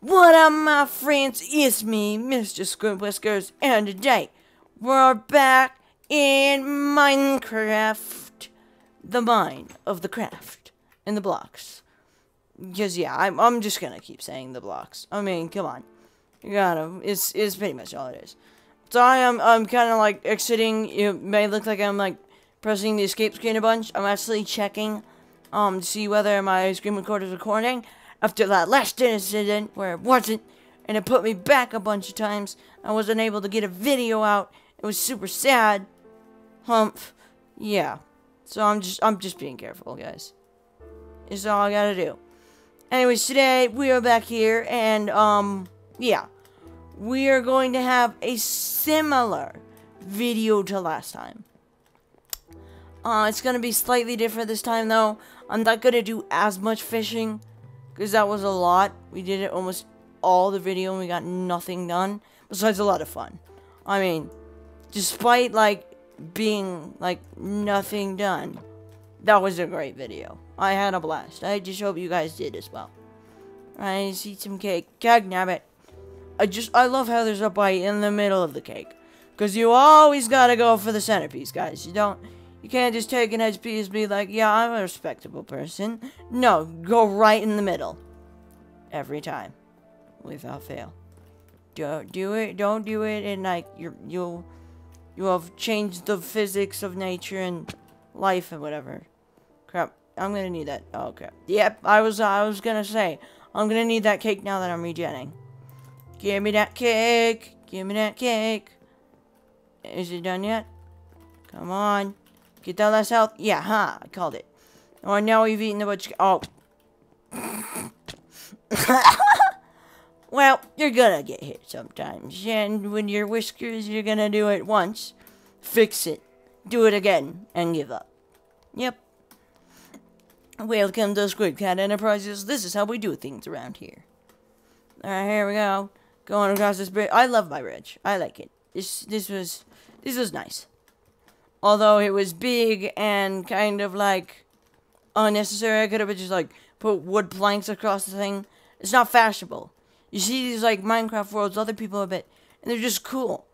What up, my friends? It's me, Mr. Squid Whiskers, and today we're back in Minecraft, the mine of the craft and the blocks. Because yeah, I'm I'm just gonna keep saying the blocks. I mean, come on, you gotta. It's it's pretty much all it is. Sorry, I'm I'm kind of like exiting. It may look like I'm like pressing the escape screen a bunch. I'm actually checking um to see whether my screen recorder is recording after that last incident where it wasn't, and it put me back a bunch of times. I wasn't able to get a video out. It was super sad. Humph. Yeah. So I'm just I'm just being careful, guys. Is all I gotta do. Anyways, today we are back here, and um, yeah, we are going to have a similar video to last time. Uh, it's gonna be slightly different this time, though. I'm not gonna do as much fishing, because that was a lot. We did it almost all the video, and we got nothing done, besides a lot of fun. I mean, despite, like, being, like, nothing done, that was a great video. I had a blast. I just hope you guys did as well. I just eat some cake. God damn it. I just, I love how there's a bite in the middle of the cake. Because you always gotta go for the centerpiece, guys. You don't, you can't just take an edge piece and be like, yeah, I'm a respectable person. No, go right in the middle. Every time. Without fail. Don't do it, don't do it, and like, you're, you'll, you'll have changed the physics of nature and life and whatever. Crap. I'm gonna need that. Oh, crap. Yep, I was, I was gonna say, I'm gonna need that cake now that I'm regenning. Give me that cake. Give me that cake. Is it done yet? Come on. Get down that health. Yeah, huh. I called it. Oh, now we've eaten the bunch. Oh. well, you're gonna get hit sometimes. And when you're whiskers, you're gonna do it once. Fix it. Do it again. And give up. Yep. Welcome to Squid Cat Enterprises. This is how we do things around here. Alright, here we go. Going across this bridge. I love my bridge. I like it. This this was this was nice. Although it was big and kind of like unnecessary, I could have just like put wood planks across the thing. It's not fashionable. You see these like Minecraft worlds, other people have it, and they're just cool.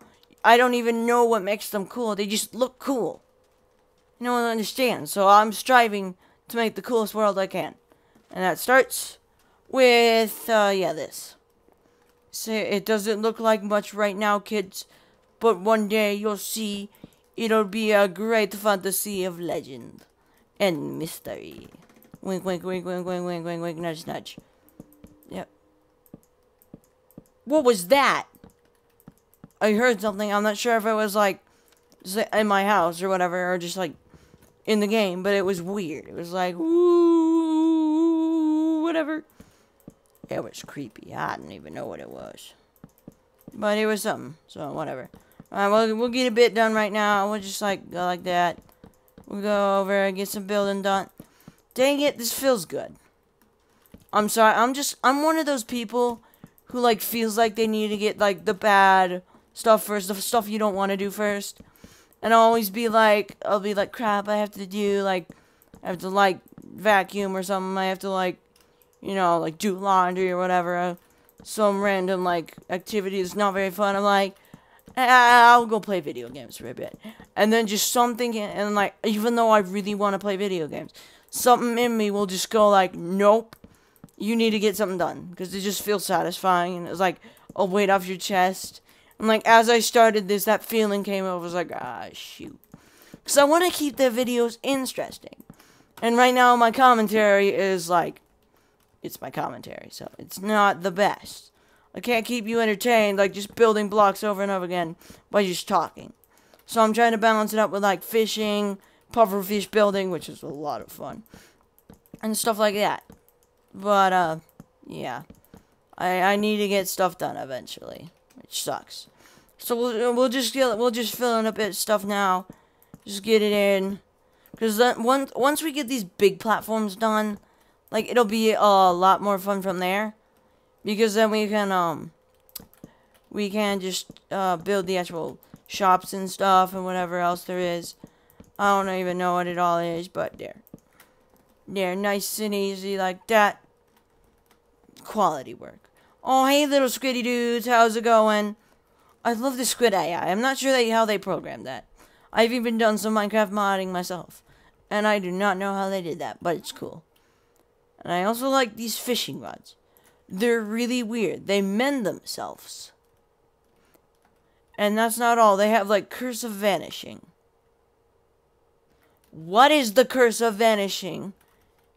I don't even know what makes them cool. They just look cool. No one understands. So I'm striving to make the coolest world I can. And that starts with, uh, yeah, this. See, it doesn't look like much right now, kids. But one day you'll see it'll be a great fantasy of legend and mystery. Wink, wink, wink, wink, wink, wink, wink, wink, nudge, nudge. Yep. What was that? I heard something. I'm not sure if it was like in my house or whatever, or just like in the game, but it was weird. It was like, ooh, whatever. It was creepy. I didn't even know what it was. But it was something, so whatever. Alright, we'll, we'll get a bit done right now. We'll just like go like that. We'll go over and get some building done. Dang it, this feels good. I'm sorry, I'm just, I'm one of those people who like feels like they need to get like the bad stuff first, the stuff you don't want to do first. And I'll always be like, I'll be like, crap, I have to do, like, I have to, like, vacuum or something. I have to, like, you know, like, do laundry or whatever. Some random, like, activity that's not very fun. I'm like, I'll go play video games for a bit. And then just something, and, like, even though I really want to play video games, something in me will just go, like, nope, you need to get something done. Because it just feels satisfying. And it's like a weight off your chest. And like as I started this, that feeling came over. I was like, ah, shoot. Because I want to keep the videos interesting. And right now, my commentary is like, it's my commentary, so it's not the best. I can't keep you entertained, like just building blocks over and over again by just talking. So I'm trying to balance it up with like fishing, pufferfish building, which is a lot of fun, and stuff like that. But uh, yeah, I I need to get stuff done eventually, which sucks. So we'll we'll just get we'll just fill in a bit of stuff now, just get it in, because then once once we get these big platforms done, like it'll be a lot more fun from there, because then we can um we can just uh, build the actual shops and stuff and whatever else there is. I don't even know what it all is, but there, there, nice and easy like that. Quality work. Oh, hey, little squiddy dudes. How's it going? I love the squid AI. I'm not sure they, how they programmed that. I've even done some Minecraft modding myself. And I do not know how they did that, but it's cool. And I also like these fishing rods. They're really weird. They mend themselves. And that's not all. They have like curse of vanishing. What is the curse of vanishing?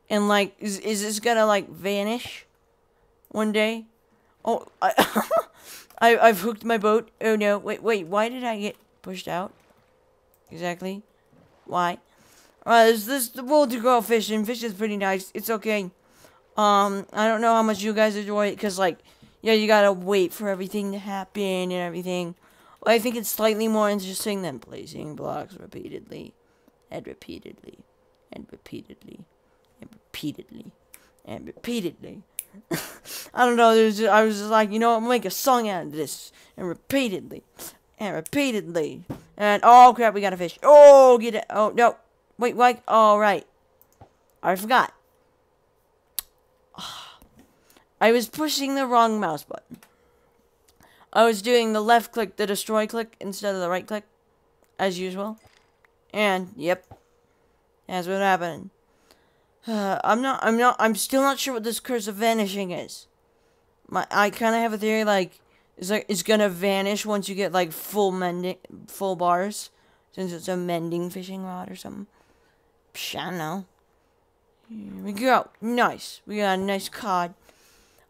And like, is, is this gonna like vanish one day? Oh, I, I, I've hooked my boat. Oh no, wait, wait, why did I get pushed out? Exactly. Why? Alright, this, this, we'll do go fishing. Fishing's pretty nice. It's okay. Um, I don't know how much you guys enjoy it, because, like, yeah, you gotta wait for everything to happen and everything. I think it's slightly more interesting than placing blocks repeatedly, and repeatedly, and repeatedly, and repeatedly, and repeatedly. I don't know. There's, I was just like, you know, I'm gonna make a song out of this, and repeatedly, and repeatedly, and oh crap, we got a fish. Oh, get it. Oh no, wait, wait. All right, I forgot. I was pushing the wrong mouse button. I was doing the left click, the destroy click, instead of the right click, as usual. And, yep, that's what happened. Uh, I'm not, I'm not, I'm still not sure what this curse of vanishing is. My, I kind of have a theory, like, it's like, it's gonna vanish once you get, like, full mending, full bars. Since it's a mending fishing rod or something. Psh, I don't know. Here we go. Nice. We got a nice cod.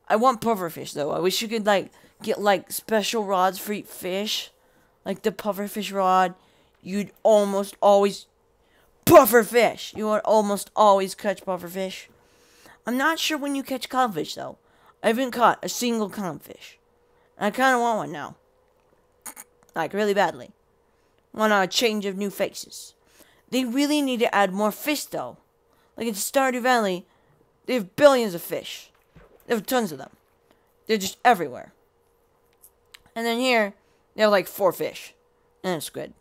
I want pufferfish, though. I wish you could, like, get, like, special rods for fish. Like the pufferfish rod. You'd almost always pufferfish. You would almost always catch pufferfish. I'm not sure when you catch codfish, though. I haven't caught a single codfish. I kind of want one now. Like, really badly. Want a change of new faces. They really need to add more fish, though. Like in Stardew Valley, they have billions of fish. They have tons of them. They're just everywhere. And then here, they have like four fish. And a squid.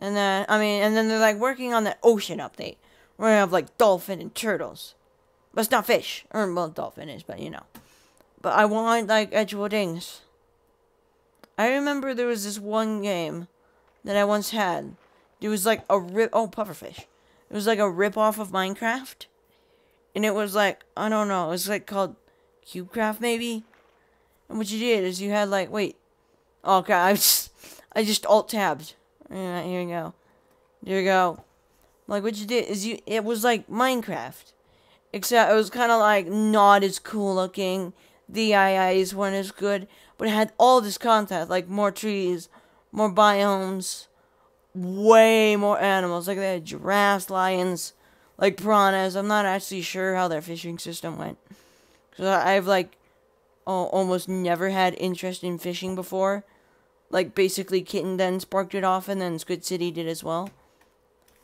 And then, I mean, and then they're like working on the ocean update. Where they have like dolphin and turtles. But it's not fish. Or, well, dolphin is, but you know. But I want like Edgewood Ings. I remember there was this one game that I once had. It was like a rip. Oh, pufferfish. It was like a rip off of Minecraft. And it was like, I don't know, it was like called CubeCraft maybe? And what you did is you had like, wait. Oh, okay, I just, I just alt tabbed. Here you go. here you go. Like what you did is you, it was like Minecraft. Except it was kind of like not as cool looking. The AIs weren't as good. But it had all this content, like more trees, more biomes, way more animals. Like they had giraffes, lions, like piranhas. I'm not actually sure how their fishing system went. Cause I've like oh, almost never had interest in fishing before. Like basically Kitten then sparked it off and then Squid City did as well.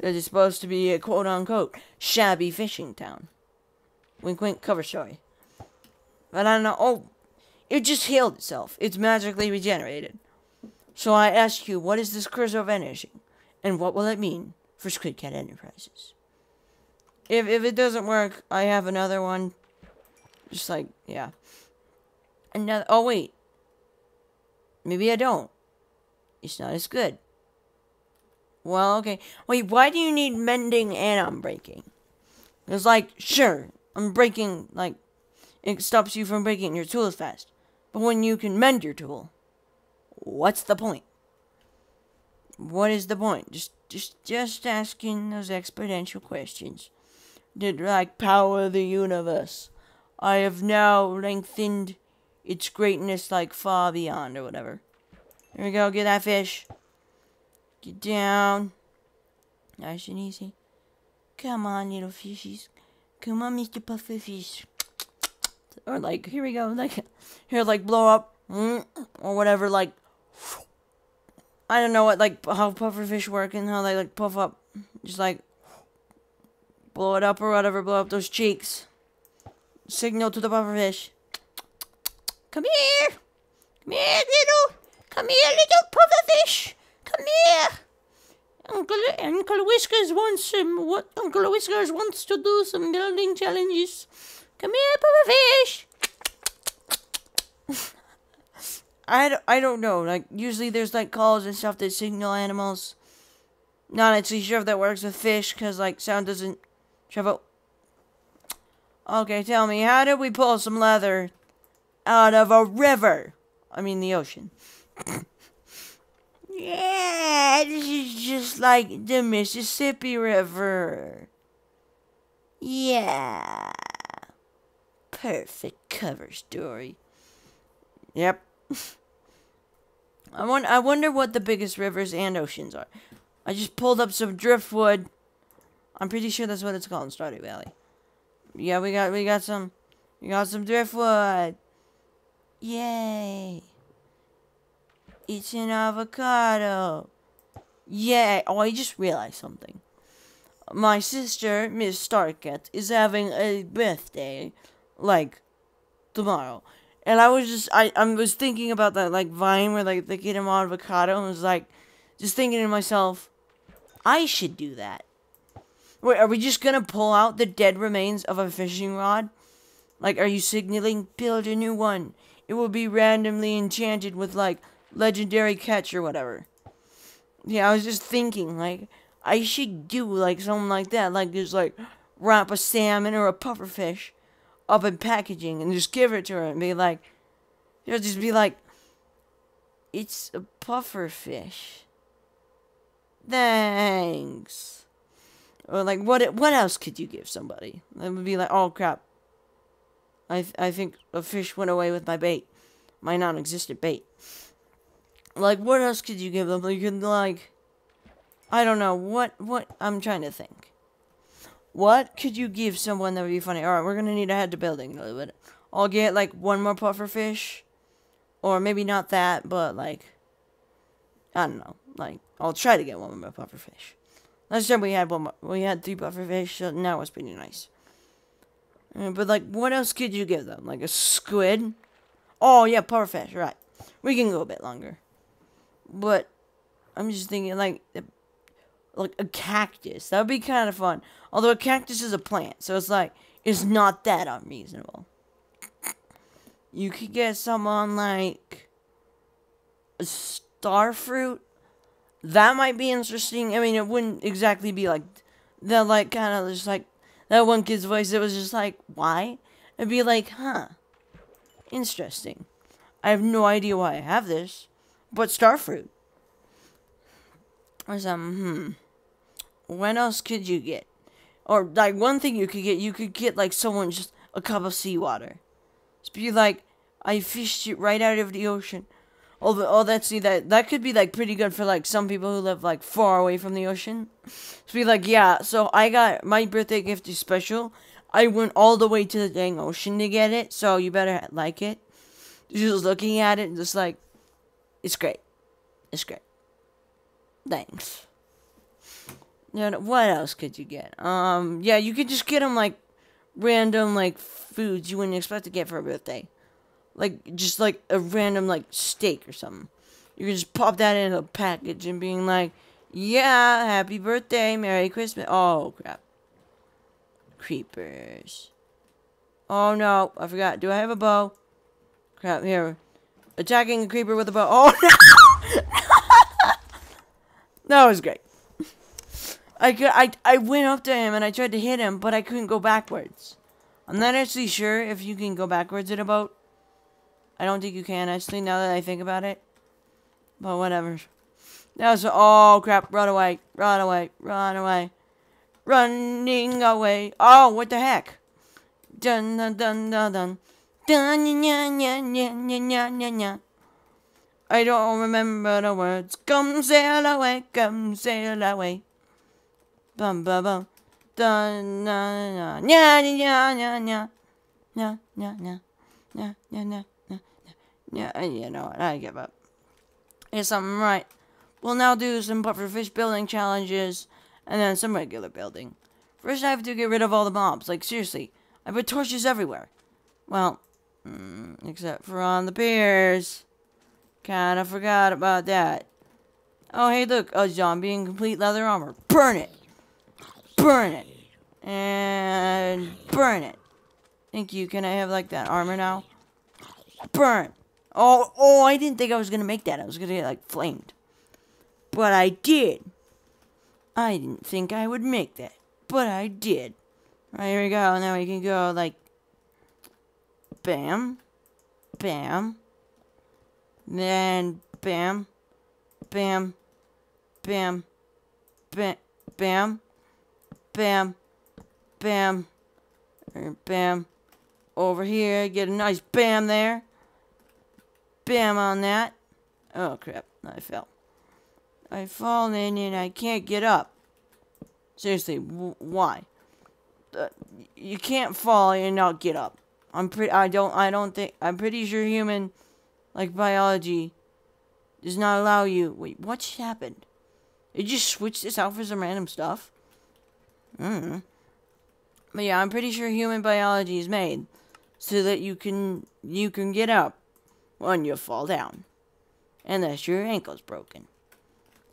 It's supposed to be a quote unquote shabby fishing town. Wink wink cover story. But I don't know. Oh, it just healed itself. It's magically regenerated. So I ask you, what is this curse of energy? And what will it mean for Squid Cat Enterprises? If, if it doesn't work, I have another one. Just like, yeah. Another, oh wait. Maybe I don't. It's not as good. Well, okay. Wait, why do you need mending and unbreaking? It's like, sure, unbreaking, like, it stops you from breaking your tool as fast. But when you can mend your tool, what's the point? What is the point? Just just just asking those exponential questions. Did like power the universe. I have now lengthened its greatness like far beyond or whatever. Here we go, get that fish. Get down. Nice and easy. Come on, little fishies. Come on, Mr. Pufferfish. Or like, here we go, like, here, like, blow up, or whatever, like, I don't know what like how pufferfish work and how they like puff up, just like blow it up or whatever, blow up those cheeks. Signal to the pufferfish. Come here, come here, little, come here, little pufferfish, come here. Uncle Uncle Whiskers wants some. What Uncle Whiskers wants to do some building challenges. Come here, pufferfish. I, don't, I don't know. Like, usually there's, like, calls and stuff that signal animals. Not actually sure if that works with fish, because, like, sound doesn't travel. Okay, tell me, how did we pull some leather out of a river? I mean, the ocean. yeah, this is just like the Mississippi River. Yeah. Perfect cover story. Yep. I wonder, I wonder what the biggest rivers and oceans are. I just pulled up some driftwood. I'm pretty sure that's what it's called in Stardew Valley. Yeah, we got we got some we got some driftwood. Yay. It's an avocado. Yay. Oh, I just realized something. My sister, Miss Starkett, is having a birthday, like, tomorrow. And I was just, I, I was thinking about that, like, Vine where, like, they get him avocado, and was like, just thinking to myself, I should do that. Wait, are we just gonna pull out the dead remains of a fishing rod? Like, are you signaling, build a new one? It will be randomly enchanted with, like, legendary catch or whatever. Yeah, I was just thinking, like, I should do, like, something like that. Like, just, like, wrap a salmon or a pufferfish up in packaging and just give it to her and be like, you just be like, it's a pufferfish. Thanks. Or like, what what else could you give somebody? That would be like, oh crap. I I think a fish went away with my bait, my non-existent bait. Like, what else could you give them? You could like, I don't know what what I'm trying to think. What could you give someone that would be funny? All right, we're gonna need to head to building a little bit. I'll get like one more puffer fish, or maybe not that, but like, I don't know. Like, I'll try to get one more puffer fish. Last time we had one, we had three puffer fish, so that was pretty nice. Uh, but like, what else could you give them? Like a squid? Oh yeah, puffer fish. Right. We can go a bit longer. But I'm just thinking like like a cactus. That would be kind of fun. Although a cactus is a plant, so it's like it's not that unreasonable. You could get someone like a star fruit. That might be interesting. I mean, it wouldn't exactly be like that, like kind of just like that one kid's voice. It was just like, why? It'd be like, huh, interesting. I have no idea why I have this, but star fruit. Or some, hmm. When else could you get? Or like one thing you could get, you could get like someone just a cup of seawater. Just be like, I fished it right out of the ocean. Oh, oh, that's see that that could be like pretty good for like some people who live like far away from the ocean. So be like, yeah, so I got my birthday gift is special. I went all the way to the dang ocean to get it, so you better like it. Just looking at it, just like, it's great. It's great. Thanks. You what else could you get? Um, yeah, you could just get them like random like foods you wouldn't expect to get for a birthday, like just like a random like steak or something. You could just pop that in a package and being like, "Yeah, happy birthday, Merry Christmas." Oh crap! Creepers. Oh no, I forgot. Do I have a bow? Crap! Here, attacking a creeper with a bow. Oh no! that was great. I, could, I, I went up to him and I tried to hit him, but I couldn't go backwards. I'm not actually sure if you can go backwards in a boat. I don't think you can, actually, now that I think about it. But whatever. That was, oh crap, run away, run away, run away. Running away. Oh, what the heck? Dun dun dun dun dun. Dun nya nya nya nya nya nya nya. I don't remember the words. Come sail away, come sail away. Bum bum bum. Dun na na nya nya nya nya nya nya nya nya nya nya nya nya. You know what? I give up. It's I'm right. We'll now do some pufferfish building challenges and then some regular building. First, I have to get rid of all the mobs. Like seriously, I put torches everywhere. Well, mm, except for on the piers. Kinda forgot about that. Oh, hey, look, a zombie in complete leather armor. Burn it! burn it. And burn it. Thank you. Can I have like that armor now? Burn. Oh, oh, I didn't think I was gonna make that. I was gonna get like flamed. But I did. I didn't think I would make that. But I did. Right, here we go. Now we can go like bam, bam, then bam, bam, bam, bam, bam, bam, bam, bam. Over here, get a nice bam there. Bam on that. Oh crap, I fell. I've fallen and I can't get up. Seriously, why? Uh, you can't fall and not get up. I'm pretty. I don't. I don't think. I'm pretty sure human, like biology, does not allow you. Wait, what just happened? It just switched this out for some random stuff? Hmm. But yeah, I'm pretty sure human biology is made so that you can you can get up when you fall down, unless your ankle's broken.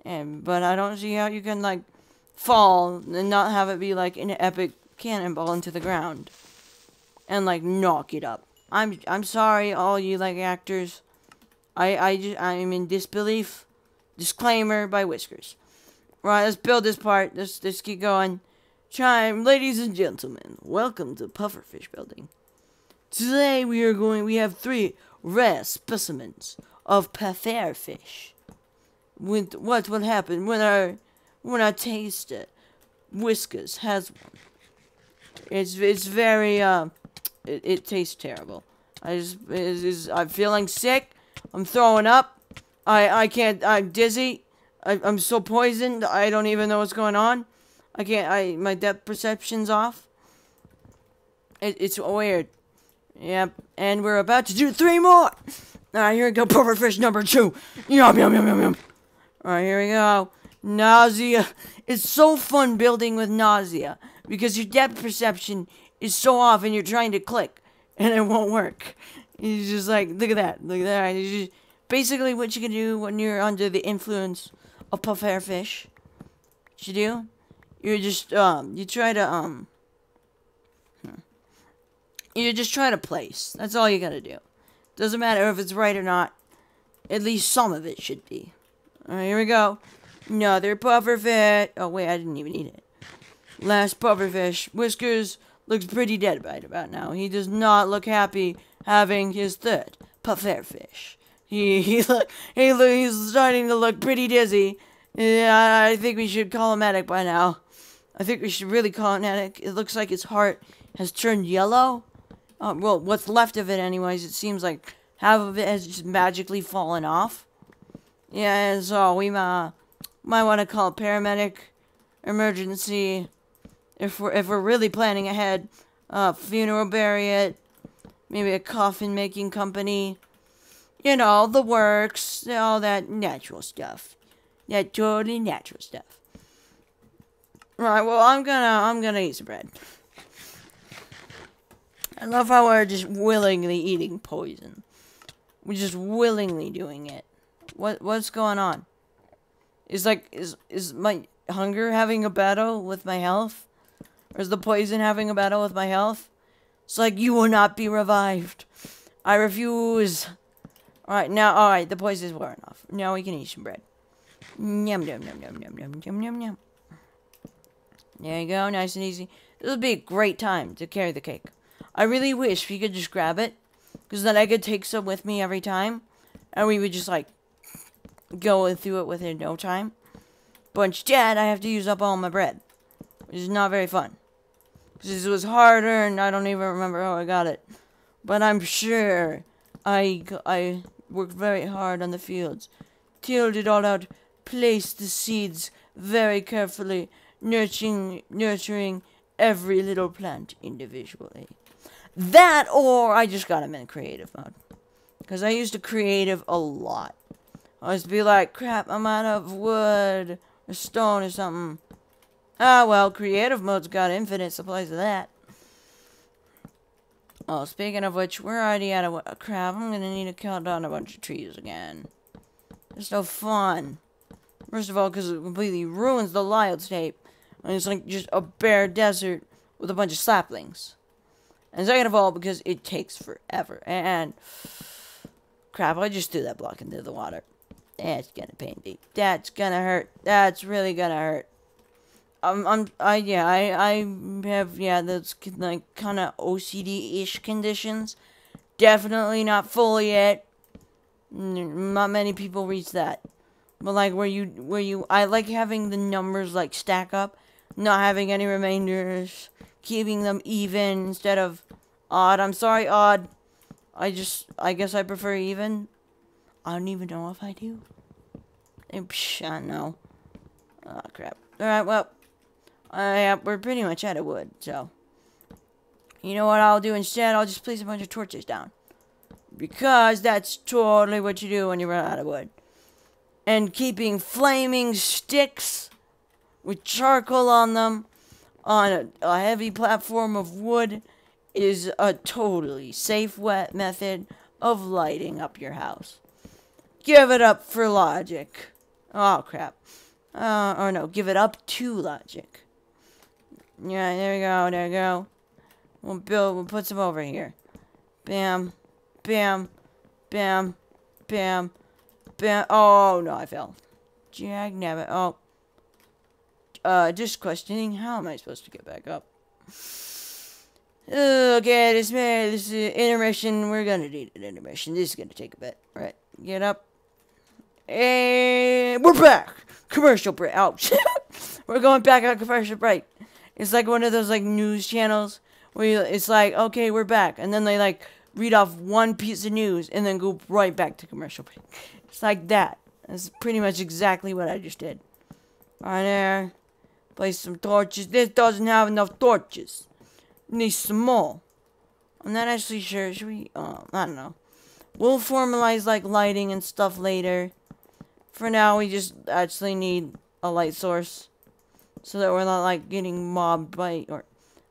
And but I don't see how you can like fall and not have it be like an epic cannonball into the ground and like knock it up. I'm I'm sorry, all you like actors. I I just I'm in disbelief. Disclaimer by Whiskers. Right, let's build this part. Let's let's keep going. Chime, ladies and gentlemen, welcome to Pufferfish Building. Today we are going. We have three rare specimens of pufferfish. With what will happen when our when our taster Whiskers has one? It's it's very uh, it, it tastes terrible. I just is I'm feeling sick. I'm throwing up. I I can't. I'm dizzy. I, I'm so poisoned. I don't even know what's going on. I can't. I my depth perception's off. It, it's weird. Yep. And we're about to do three more. Alright, here we go. Pufferfish number two. Yum yum yum yum yum. Alright, here we go. Nausea. It's so fun building with nausea because your depth perception is so off and you're trying to click and it won't work. It's just like, look at that, look at that. Just, basically, what you can do when you're under the influence of pufferfish, what you do, you just um, you try to um, you just try to place. That's all you gotta do. Doesn't matter if it's right or not. At least some of it should be. Alright, here we go. Another pufferfish. Oh wait, I didn't even eat it. Last pufferfish. Whiskers looks pretty dead right about now. He does not look happy having his third pufferfish. He he look he he's starting to look pretty dizzy. Yeah, I think we should call him medic by now. I think we should really call him medic. It looks like his heart has turned yellow. Uh, well, what's left of it, anyways. It seems like half of it has just magically fallen off. Yeah, so we uh, might want to call paramedic, emergency, if we're if we're really planning ahead, uh, funeral bury it, maybe a coffin making company, you know, the works, all that natural stuff, that totally natural stuff. Right. Well, I'm gonna I'm gonna eat some bread. I love how we're just willingly eating poison. We're just willingly doing it. What what's going on? Is like is is my hunger having a battle with my health? Or is the poison having a battle with my health? It's like, you will not be revived. I refuse. Alright, now, alright, the poison's wearing off. Now we can eat some bread. Yum, yum, yum, yum, yum, yum, yum, yum, yum. There you go, nice and easy. This would be a great time to carry the cake. I really wish we could just grab it. Because then I could take some with me every time. And we would just, like, go through it within no time. But instead, I have to use up all my bread. Which is not very fun. This was hard earned. I don't even remember how I got it. But I'm sure I, I worked very hard on the fields. Tilled it all out. Placed the seeds very carefully. Nurturing, nurturing every little plant individually. That or I just got him in creative mode. Because I used to creative a lot. I used to be like, crap, I'm out of wood or stone or something. Ah, well, creative mode's got infinite supplies of that. Oh, speaking of which, we're already out of uh, crap. I'm gonna need to cut down a bunch of trees again. It's no fun. First of all, because it completely ruins the landscape. And it's like just a bare desert with a bunch of saplings. And second of all, because it takes forever. And Crap, I just threw that block into the water. That's gonna pain me. That's gonna hurt. That's really gonna hurt. Um, I'm, I, yeah, I, I have, yeah, those, like, kind of OCD-ish conditions. Definitely not fully yet. Not many people reach that. But, like, where you, where you, I like having the numbers, like, stack up. Not having any remainders. Keeping them even instead of odd. I'm sorry, odd. I just, I guess I prefer even. I don't even know if I do. Psh, I know. Oh, crap. Alright, well. Uh, we're pretty much out of wood, so. You know what I'll do instead? I'll just place a bunch of torches down. Because that's totally what you do when you run out of wood. And keeping flaming sticks with charcoal on them on a, a heavy platform of wood is a totally safe wet method of lighting up your house. Give it up for logic. Oh, crap. Uh, or no, give it up to logic. Yeah, there we go, there we go. We'll build, we'll put some over here. Bam, bam, bam, bam, bam. Oh, no, I fell. Jag nabbit. Oh. Uh, just questioning, how am I supposed to get back up? Okay, this man, this is intermission. We're gonna need an intermission. This is gonna take a bit. All right, get up. And we're back. Commercial break. Ouch. we're going back on commercial break. It's like one of those like news channels where it's like, okay, we're back, and then they like read off one piece of news and then go right back to commercial break. It's like that. That's pretty much exactly what I just did. Right there. Place some torches. This doesn't have enough torches. Need some more. I'm not actually sure. Should we? Uh, I don't know. We'll formalize like lighting and stuff later. For now, we just actually need a light source. So that we're not like getting mobbed by, or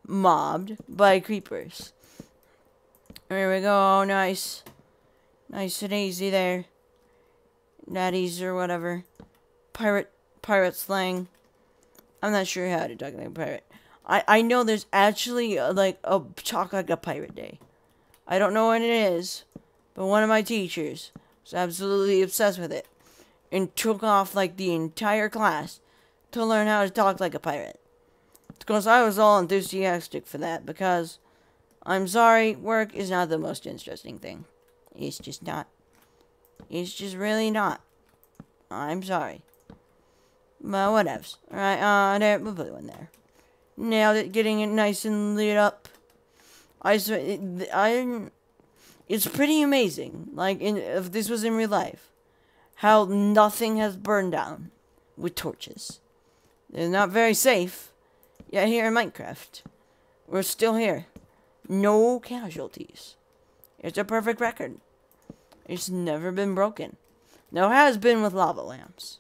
mobbed by creepers. There we go, nice. Nice and easy there. Natties or whatever. Pirate, pirate slang. I'm not sure how to talk like a pirate. I, I know there's actually a, like a talk like a pirate day. I don't know what it is, but one of my teachers was absolutely obsessed with it and took off like the entire class to learn how to talk like a pirate. Because I was all enthusiastic for that because I'm sorry, work is not the most interesting thing. It's just not. It's just really not. I'm sorry. But whatevs. Alright, uh, there, we'll put one there. Nailed it, getting it nice and lit up. I, swear, I, it's pretty amazing. Like, in, if this was in real life how nothing has burned down with torches. They're not very safe. Yet here in Minecraft, we're still here. No casualties. It's a perfect record. It's never been broken. Now it has been with lava lamps.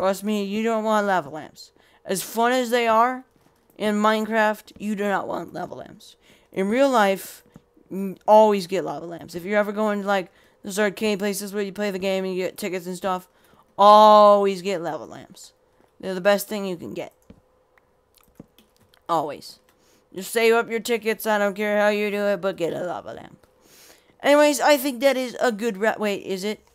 Trust me, you don't want lava lamps. As fun as they are, in Minecraft, you do not want lava lamps. In real life, always get lava lamps. If you're ever going to, like, those arcade places where you play the game and you get tickets and stuff, always get lava lamps. They're the best thing you can get. Always. Just save up your tickets. I don't care how you do it, but get a lava lamp. Anyways, I think that is a good wrap. Wait, is it?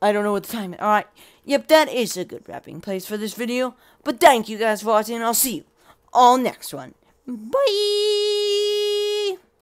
I don't know what the time is. Alright. Yep, that is a good wrapping place for this video. But thank you guys for watching, I'll see you all next one. Bye!